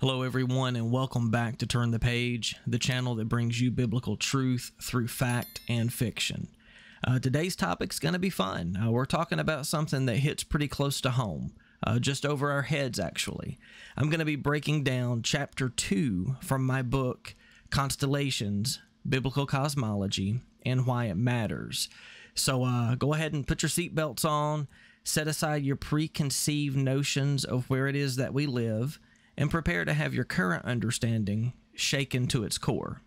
Hello, everyone, and welcome back to Turn the Page, the channel that brings you biblical truth through fact and fiction. Uh, today's topic's going to be fun. Uh, we're talking about something that hits pretty close to home, uh, just over our heads, actually. I'm going to be breaking down chapter two from my book, Constellations Biblical Cosmology and Why It Matters. So uh, go ahead and put your seatbelts on, set aside your preconceived notions of where it is that we live and prepare to have your current understanding shaken to its core.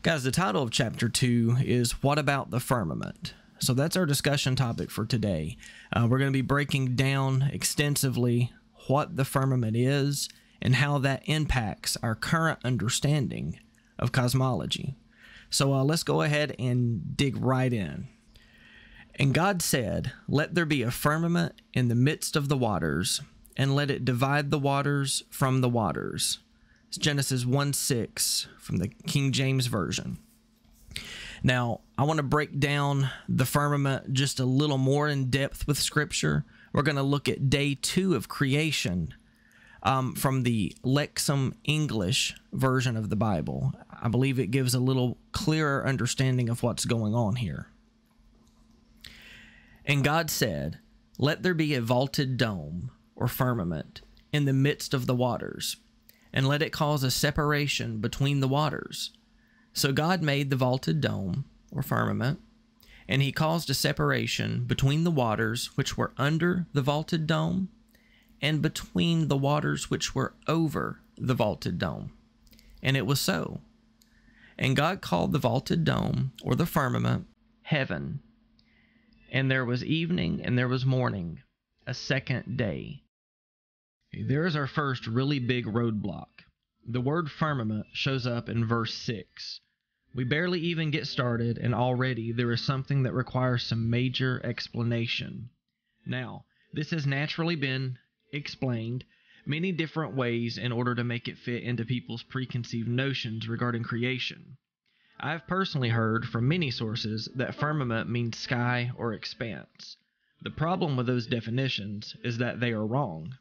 Guys, the title of chapter 2 is What About the Firmament? So that's our discussion topic for today. Uh, we're going to be breaking down extensively what the firmament is and how that impacts our current understanding of cosmology. So uh, let's go ahead and dig right in. And God said, Let there be a firmament in the midst of the waters, and let it divide the waters from the waters. It's Genesis 1 6 from the King James Version. Now, I want to break down the firmament just a little more in depth with Scripture. We're going to look at day two of creation um, from the Lexham English version of the Bible. I believe it gives a little clearer understanding of what's going on here. And God said, Let there be a vaulted dome or firmament in the midst of the waters, and let it cause a separation between the waters. So God made the vaulted dome or firmament, and he caused a separation between the waters which were under the vaulted dome and between the waters which were over the vaulted dome. And it was so. And God called the vaulted dome, or the firmament, heaven. And there was evening and there was morning, a second day. There is our first really big roadblock. The word firmament shows up in verse 6. We barely even get started, and already there is something that requires some major explanation. Now, this has naturally been explained many different ways in order to make it fit into people's preconceived notions regarding creation. I've personally heard from many sources that firmament means sky or expanse. The problem with those definitions is that they are wrong.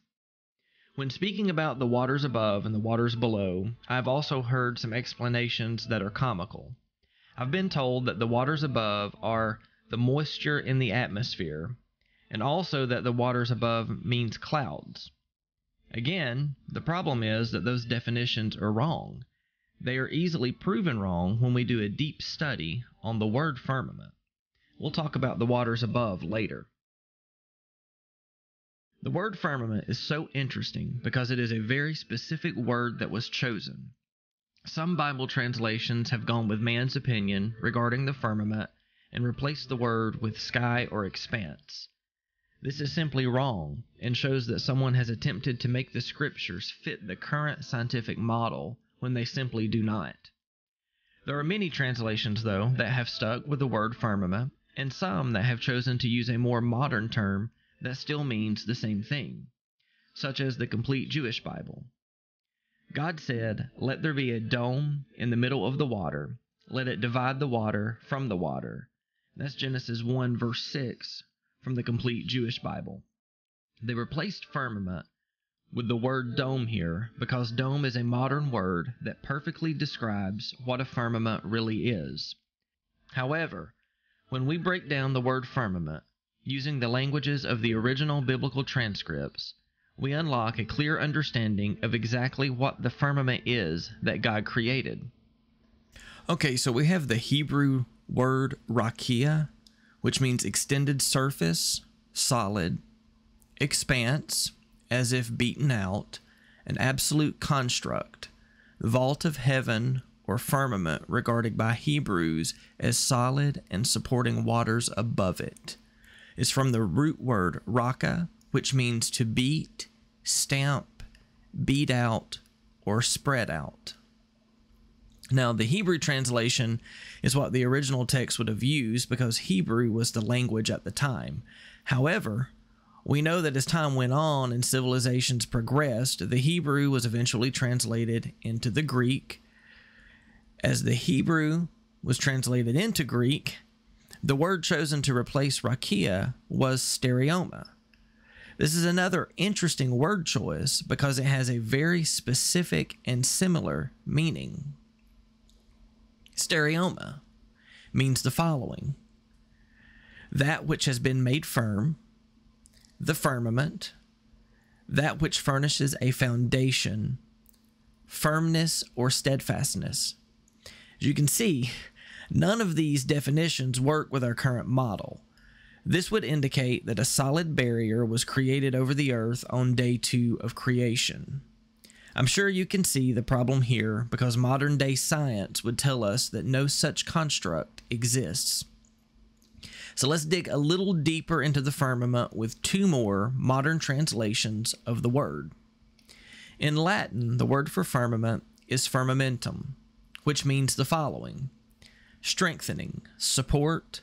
When speaking about the waters above and the waters below, I've also heard some explanations that are comical. I've been told that the waters above are the moisture in the atmosphere, and also that the waters above means clouds. Again, the problem is that those definitions are wrong. They are easily proven wrong when we do a deep study on the word firmament. We'll talk about the waters above later. The word firmament is so interesting because it is a very specific word that was chosen. Some Bible translations have gone with man's opinion regarding the firmament and replaced the word with sky or expanse. This is simply wrong and shows that someone has attempted to make the scriptures fit the current scientific model when they simply do not. There are many translations, though, that have stuck with the word firmament, and some that have chosen to use a more modern term that still means the same thing, such as the Complete Jewish Bible. God said, Let there be a dome in the middle of the water, let it divide the water from the water. That's Genesis 1, verse 6, from the complete Jewish Bible. They replaced firmament with the word dome here because dome is a modern word that perfectly describes what a firmament really is. However, when we break down the word firmament using the languages of the original biblical transcripts, we unlock a clear understanding of exactly what the firmament is that God created. Okay, so we have the Hebrew word rakia, which means extended surface, solid, expanse, as if beaten out, an absolute construct, vault of heaven or firmament regarded by Hebrews as solid and supporting waters above it. Is from the root word raka, which means to beat, stamp, beat out, or spread out. Now, the Hebrew translation is what the original text would have used because Hebrew was the language at the time. However, we know that as time went on and civilizations progressed, the Hebrew was eventually translated into the Greek, As the Hebrew was translated into Greek, the word chosen to replace rakia was stereoma. This is another interesting word choice because it has a very specific and similar meaning. Stereoma means the following that which has been made firm, the firmament, that which furnishes a foundation, firmness or steadfastness. As you can see, none of these definitions work with our current model. This would indicate that a solid barrier was created over the earth on day two of creation. I'm sure you can see the problem here because modern day science would tell us that no such construct exists. So let's dig a little deeper into the firmament with two more modern translations of the word. In Latin, the word for firmament is firmamentum, which means the following strengthening, support,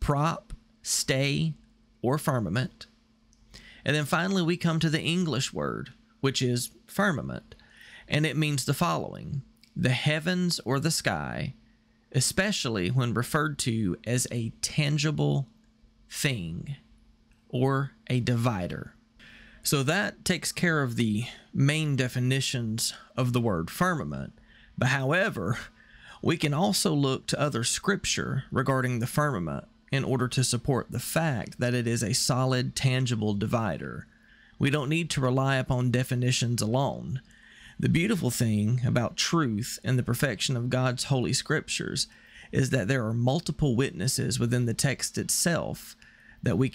prop, stay, or firmament. And then finally, we come to the English word, which is firmament, and it means the following the heavens or the sky, especially when referred to as a tangible thing or a divider. So that takes care of the main definitions of the word firmament. But however, we can also look to other scripture regarding the firmament in order to support the fact that it is a solid, tangible divider. We don't need to rely upon definitions alone. The beautiful thing about truth and the perfection of God's holy scriptures is that there are multiple witnesses within the text itself that we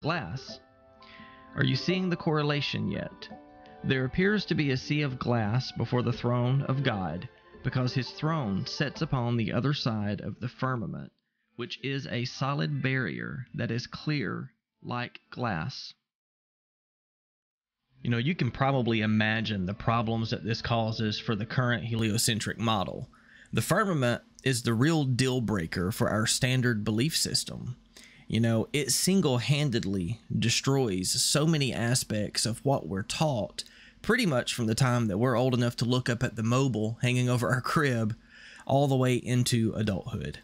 glass. Are you seeing the correlation yet? There appears to be a sea of glass before the throne of God, because his throne sits upon the other side of the firmament, which is a solid barrier that is clear like glass. You know, you can probably imagine the problems that this causes for the current heliocentric model. The firmament is the real deal breaker for our standard belief system. You know, it single handedly destroys so many aspects of what we're taught pretty much from the time that we're old enough to look up at the mobile hanging over our crib all the way into adulthood.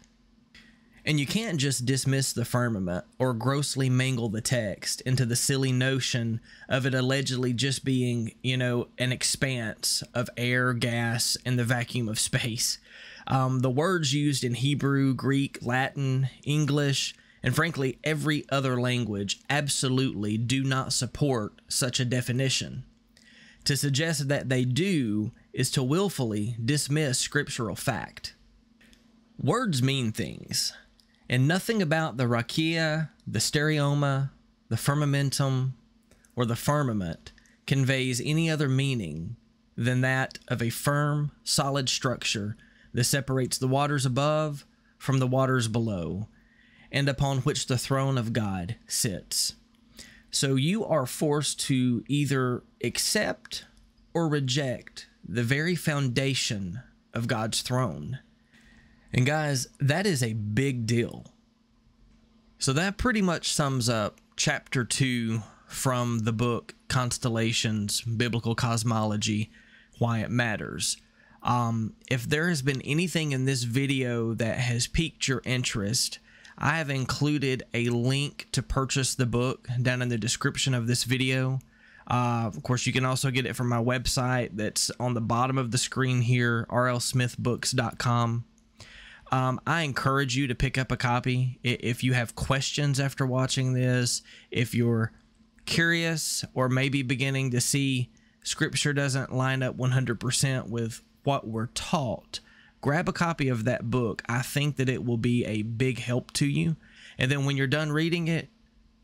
And you can't just dismiss the firmament or grossly mangle the text into the silly notion of it allegedly just being, you know, an expanse of air, gas, and the vacuum of space. Um, the words used in Hebrew, Greek, Latin, English, and frankly, every other language absolutely do not support such a definition. To suggest that they do is to willfully dismiss scriptural fact. Words mean things, and nothing about the rakia, the stereoma, the firmamentum, or the firmament conveys any other meaning than that of a firm, solid structure that separates the waters above from the waters below and upon which the throne of God sits. So you are forced to either accept or reject the very foundation of God's throne. And guys, that is a big deal. So that pretty much sums up chapter 2 from the book Constellations Biblical Cosmology Why It Matters. Um, if there has been anything in this video that has piqued your interest, I have included a link to purchase the book down in the description of this video. Uh, of course, you can also get it from my website that's on the bottom of the screen here, rlsmithbooks.com. Um, I encourage you to pick up a copy if you have questions after watching this, if you're curious or maybe beginning to see scripture doesn't line up 100% with what we're taught grab a copy of that book. I think that it will be a big help to you. And then when you're done reading it,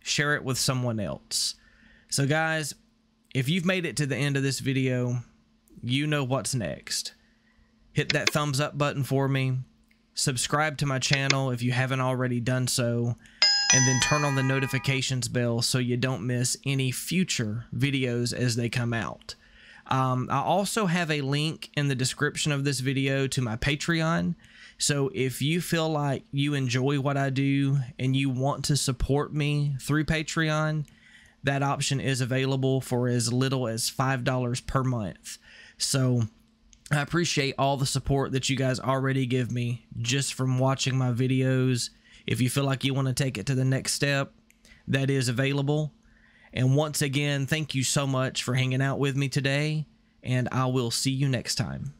share it with someone else. So, guys, if you've made it to the end of this video, you know what's next. Hit that thumbs up button for me. Subscribe to my channel if you haven't already done so. And then turn on the notifications bell so you don't miss any future videos as they come out. Um, I also have a link in the description of this video to my Patreon. So if you feel like you enjoy what I do and you want to support me through Patreon, that option is available for as little as $5 per month. So I appreciate all the support that you guys already give me just from watching my videos. If you feel like you want to take it to the next step, that is available. And once again, thank you so much for hanging out with me today, and I will see you next time.